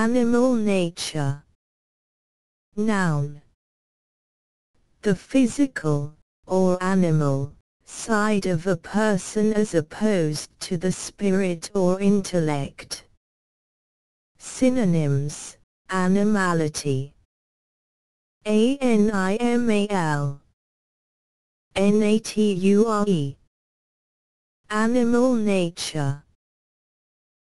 Animal nature. Noun. The physical, or animal, side of a person as opposed to the spirit or intellect. Synonyms, animality. A-N-I-M-A-L N-A-T-U-R-E Animal nature